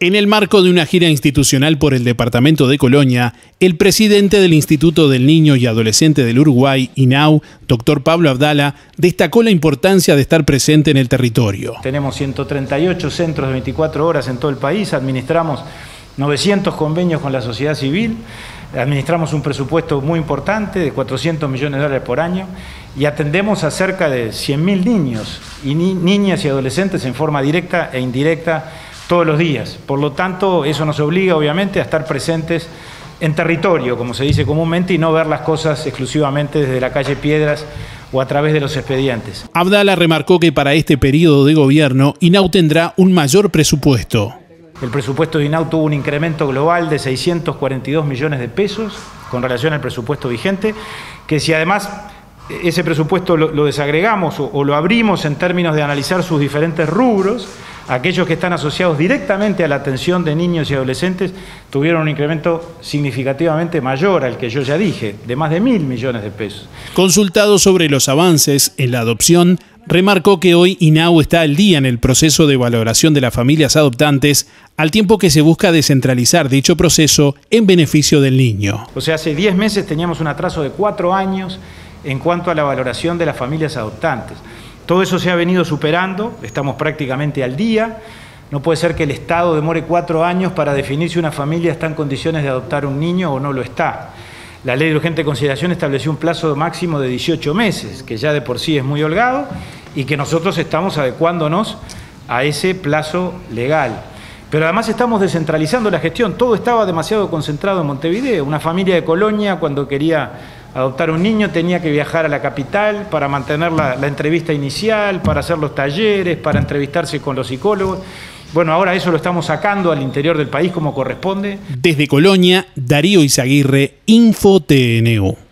En el marco de una gira institucional por el departamento de Colonia, el presidente del Instituto del Niño y Adolescente del Uruguay, INAU, doctor Pablo Abdala, destacó la importancia de estar presente en el territorio. Tenemos 138 centros de 24 horas en todo el país, administramos 900 convenios con la sociedad civil, administramos un presupuesto muy importante de 400 millones de dólares por año y atendemos a cerca de 100.000 niños y niñas y adolescentes en forma directa e indirecta todos los días. Por lo tanto, eso nos obliga obviamente a estar presentes en territorio, como se dice comúnmente, y no ver las cosas exclusivamente desde la calle Piedras o a través de los expedientes. Abdala remarcó que para este periodo de gobierno INAU tendrá un mayor presupuesto. El presupuesto de INAU tuvo un incremento global de 642 millones de pesos con relación al presupuesto vigente, que si además ese presupuesto lo, desagregamos o lo abrimos en términos de analizar sus diferentes rubros, aquellos que están asociados directamente a la atención de niños y adolescentes tuvieron un incremento significativamente mayor al que yo ya dije, de más de mil millones de pesos. Consultado sobre los avances en la adopción, remarcó que hoy INAU está al día en el proceso de valoración de las familias adoptantes, al tiempo que se busca descentralizar dicho proceso en beneficio del niño. O sea, hace 10 meses teníamos un atraso de cuatro años en cuanto a la valoración de las familias adoptantes. Todo eso se ha venido superando, estamos prácticamente al día. No puede ser que el Estado demore cuatro años para definir si una familia está en condiciones de adoptar un niño o no lo está. La ley de urgente consideración estableció un plazo máximo de 18 meses, que ya de por sí es muy holgado, y que nosotros estamos adecuándonos a ese plazo legal. Pero además estamos descentralizando la gestión. Todo estaba demasiado concentrado en Montevideo. Una familia de Colonia, cuando quería adoptar un niño tenía que viajar a la capital para mantener la, entrevista inicial, para hacer los talleres, para entrevistarse con los psicólogos. Bueno, ahora eso lo estamos sacando al interior del país como corresponde. Desde Colonia, Darío Izaguirre, InfoTNU.